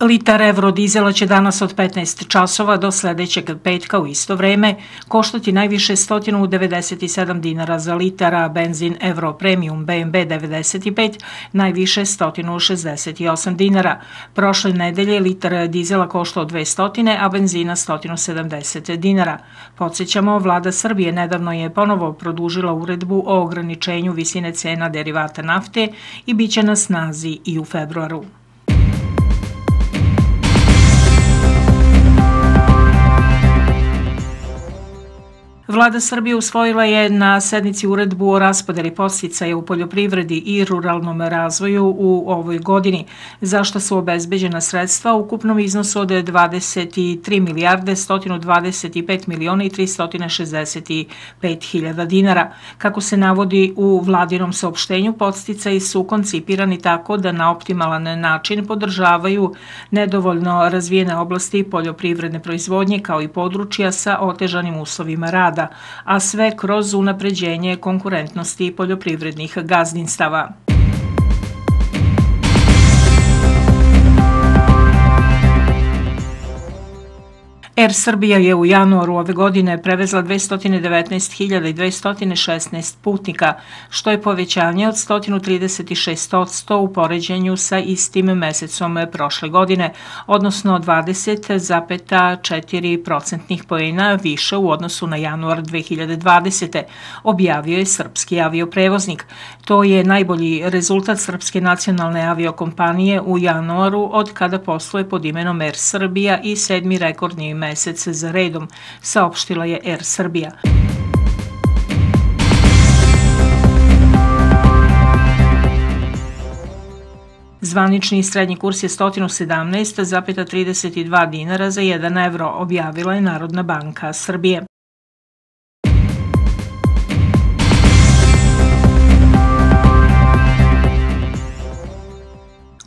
Litar evrodizela će danas od 15 časova do sledećeg petka u isto vreme koštati najviše 197 dinara za litar, a benzin Euro Premium BMB 95 najviše 168 dinara. Prošle nedelje litar dizela koštao 200, a benzina 170 dinara. Podsećamo, vlada Srbije nedavno je ponovo produžila uredbu o ograničenju visine cena derivata nafte i biće na snazi i u februaru. Vlada Srbije usvojila je na sednici uredbu o raspodeli posticaja u poljoprivredi i ruralnom razvoju u ovoj godini, za što su obezbeđena sredstva u ukupnom iznosu od 23 milijarde 125 miliona i 365 hiljada dinara. Kako se navodi u vladinom saopštenju, posticaji su koncipirani tako da na optimalan način podržavaju nedovoljno razvijene oblasti poljoprivredne proizvodnje kao i područja sa otežanim uslovima rada a sve kroz unapređenje konkurentnosti poljoprivrednih gazdinstava. Air Srbija je u januaru ove godine prevezla 219.216 putnika, što je povećanje od 136% u poređenju sa istim mesecom prošle godine, odnosno 20,4 procentnih pojena više u odnosu na januar 2020. objavio je srpski avioprevoznik. To je najbolji rezultat Srpske nacionalne aviokompanije u januaru od kada posluje pod imenom Air Srbija i sedmi rekordni mesec za redom, saopštila je Air Srbija. Zvanični srednji kurs je 117,32 dinara za 1 evro, objavila je Narodna banka Srbije.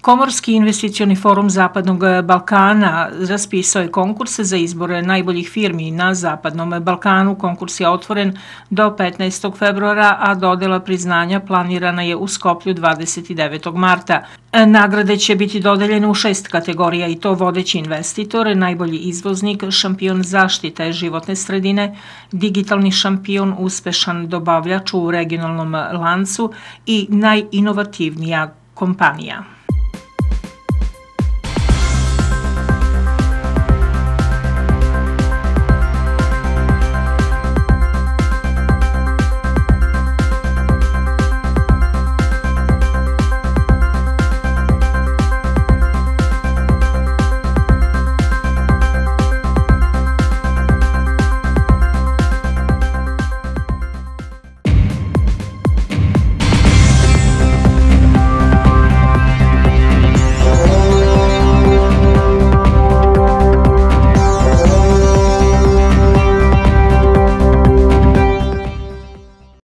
Komorski investicioni forum Zapadnog Balkana raspisao je konkurse za izbor najboljih firmi na Zapadnom Balkanu. Konkurs je otvoren do 15. februara, a dodela priznanja planirana je u Skoplju 29. marta. Nagrade će biti dodeljene u šest kategorija i to vodeći investitor, najbolji izvoznik, šampion zaštite životne sredine, digitalni šampion, uspešan dobavljač u regionalnom lancu i najinovativnija kompanija.